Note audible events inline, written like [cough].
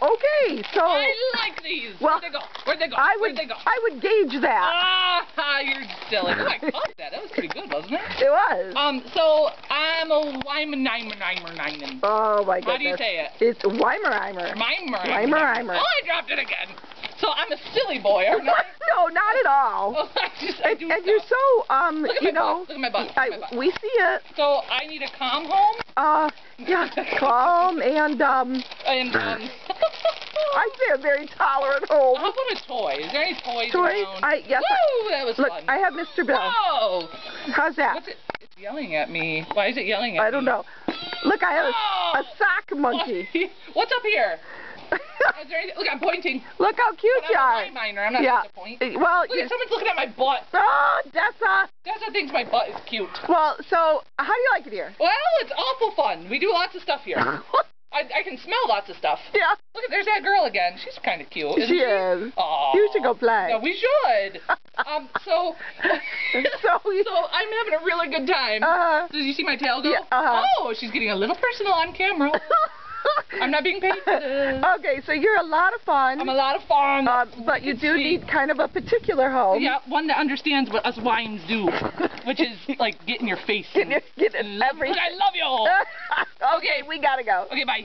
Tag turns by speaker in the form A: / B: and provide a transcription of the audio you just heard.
A: Okay, so
B: I like these.
A: Well,
B: Where'd they go? Where'd they go?
A: I
B: Where'd they go?
A: I would gauge that.
B: Ah, [laughs] you're silly. Oh, I [laughs] caught that. That was pretty good, wasn't it?
A: It was.
B: Um, so I'm a Weimenheimer-Neimer-Neinen.
A: oh my goodness.
B: How do you say it?
A: It's Weimerheimer.
B: Weimer.
A: Weimer-Eimer.
B: Oh, I dropped it again. So I'm a silly boy, aren't I? [laughs]
A: no, not at all.
B: Oh, I just, I
A: and, and you're so um, you know,
B: butt. Look at my butt. Look
A: I,
B: at my butt.
A: we see it.
B: So I need a calm home
A: Uh, yeah, calm and um,
B: and um.
A: I'd say a very tolerant home.
B: Oh, how about a toy? Is there any toys
A: Toys?
B: around?
A: I yes.
B: Woo, that was
A: Look,
B: fun.
A: I have Mr. Bill.
B: Whoa!
A: How's that?
B: What's it? It's yelling at me. Why is it yelling at me?
A: I don't know. Look, I have a,
B: Oh!
A: a sock monkey. [laughs]
B: What's up here? [laughs] Is there any, look, I'm pointing.
A: Look how cute you
B: I'm
A: are.
B: a minor. I'm not
A: yeah.
B: supposed to point.
A: Well,
B: Look, someone's looking at my butt.
A: oh, Dessa.
B: Dessa thinks my butt is cute.
A: Well, so how do you like it here?
B: Well, it's awful fun. We do lots of stuff here. [laughs] Can smell lots of stuff.
A: yeah,
B: Look, there's that girl again. She's kind of cute. Isn't
A: she is.
B: Aw.
A: You should go play.
B: Yeah, we should. um, so, [laughs]
A: So we-
B: so I'm having a really good time.
A: Uh-huh.
B: Did you see my tail go?
A: Yeah, uh-huh.
B: Oh, she's getting a little personal on camera. [laughs] I'm not being paid for this.
A: okay, so you're a lot of fun.
B: I'm a lot of fun.
A: uh, but you do
B: Sweet.
A: need kind of a particular home.
B: Yeah, one that understands what us wines do, which is like get in your face.
A: Get in,
B: and-
A: get in everything.
B: I love you. All. [laughs]
A: Okay, we gotta go.
B: Okay, bye.